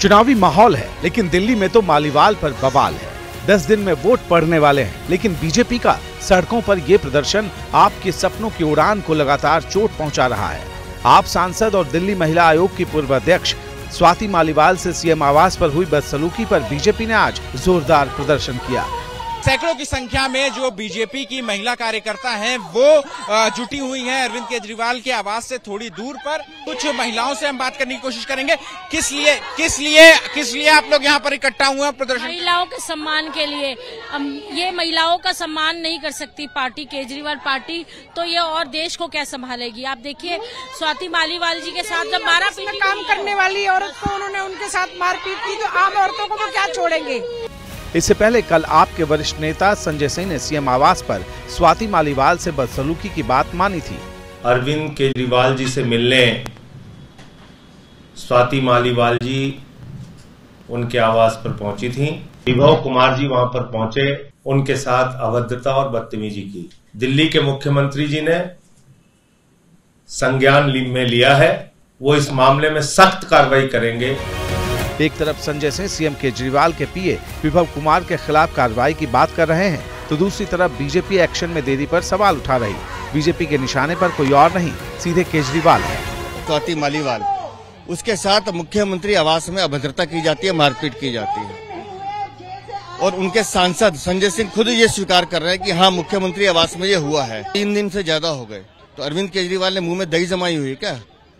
चुनावी माहौल है, लेकिन दिल्ली में तो मालीवाल पर बवाल है। दस दिन में वोट पड़ने वाले हैं, लेकिन बीजेपी का सड़कों पर ये प्रदर्शन आपके सपनों की उड़ान को लगातार चोट पहुँचा रहा है। आप सांसद और दिल्ली महिला आयोग की पूर्व अध्यक्ष स्वाति मालीवाल से सीएम आवास पर हुई बदसलूकी पर बीजेपी ने आज जोरदार प्रदर्शन किया। सैकड़ों की संख्या में जो बीजेपी की महिला कार्यकर्ता हैं वो जुटी हुई हैं। अरविंद केजरीवाल के आवास से थोड़ी दूर पर कुछ महिलाओं से हम बात करने की कोशिश करेंगे। किस लिए किस लिए किस लिए आप लोग यहाँ पर इकट्ठा हुए हैं प्रदर्शन? महिलाओं के सम्मान के लिए। ये महिलाओं का सम्मान नहीं कर सकती पार्टी केजरीवाल पार्टी तो ये और देश को क्या संभालेगी? आप देखिए स्वाति मालीवाल जी के साथ जब बारह काम करने वाली औरत को उन्होंने उनके साथ मारपीट की तो आम औरतों को वो क्या छोड़ेंगे? इससे पहले कल आपके वरिष्ठ नेता संजय सिंह ने सीएम आवास पर स्वाति मालीवाल से बदसलूकी की बात मानी थी। अरविंद केजरीवाल जी से मिलने स्वाति मालीवाल जी उनके आवास पर पहुँची थी। विभव कुमार जी वहाँ पर पहुँचे, उनके साथ अभद्रता और बदतमीजी की। दिल्ली के मुख्यमंत्री जी ने संज्ञान में लिया है, वो इस मामले में सख्त कार्रवाई करेंगे। एक तरफ़ संजय सिंह, सीएम केजरीवाल के पीए विभव कुमार के खिलाफ कार्रवाई की बात कर रहे हैं तो दूसरी तरफ़ बीजेपी एक्शन में देरी पर सवाल उठा रही। बीजेपी के निशाने पर कोई और नहीं, सीधे केजरीवाल है। स्वाति मालीवाल, उसके साथ मुख्यमंत्री आवास में अभद्रता की जाती है, मारपीट की जाती है। और उनके सांसद संजय सिंह खुद ये स्वीकार कर रहे हैं कि हाँ मुख्यमंत्री आवास में ये हुआ है। तीन दिन से ज़्यादा हो गए तो अरविंद केजरीवाल ने मुँह में दही जमाई हुई क्या?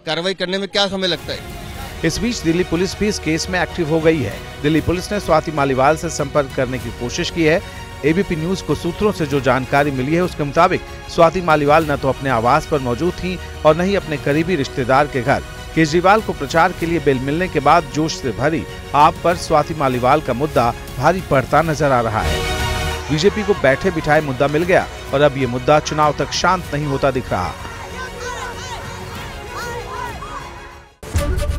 कार्रवाई करने में क्या समय लगता है? इस बीच दिल्ली पुलिस भी इस केस में एक्टिव हो गई है। दिल्ली पुलिस ने स्वाति मालीवाल से संपर्क करने की कोशिश की है। एबीपी न्यूज़ को सूत्रों से जो जानकारी मिली है उसके मुताबिक स्वाति मालीवाल न तो अपने आवास पर मौजूद थी और न ही अपने करीबी रिश्तेदार के घर। केजरीवाल को प्रचार के लिए बिल मिलने के बाद जोश से भरी आप पर स्वाति मालीवाल का मुद्दा भारी पड़ता नज़र आ रहा है। बीजेपी को बैठे बिठाए मुद्दा मिल गया और अब ये मुद्दा चुनाव तक शांत नहीं होता दिख रहा।